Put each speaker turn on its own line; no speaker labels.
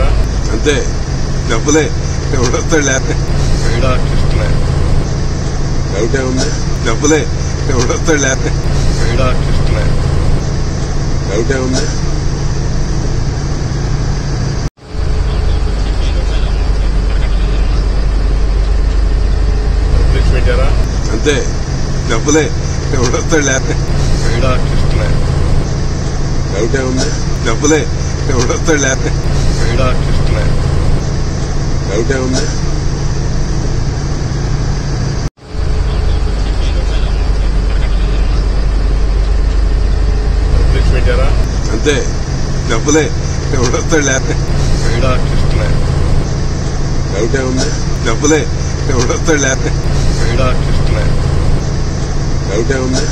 అంతే. డబ్బులే ఎవడు వస్తాడు లేకపోతే.
పెయిడ్ ఆర్టిస్టులే.
డౌట్ ఏముంది డబ్బులే ఎవడు వస్తాడు లేకపోతే.
పెయిడ్ ఆర్టిస్టులే.
డౌట్
మీడియారా
అంతే. డబ్బులే ఎవడు వస్తాడు లేకపోతే.
పెయిడ్ ఆర్టిస్టులే.
డౌట్ ఏముంది డబ్బులే ఎవడు వస్తాడు లేకపోతే.
పెయిడ్ ఆర్టిస్టులే
డౌట్ ఏముంది అంతే డబ్బులే ఎవడు వస్తాడు లేకపోతే
పెయిడ్ ఆర్టిస్టులే
డౌట్ ఏముంది డబ్బులే ఎవడు వస్తాడు లేకపోతే
పెయిడ్ ఆర్టిస్టులే
డౌట్ ఏముంది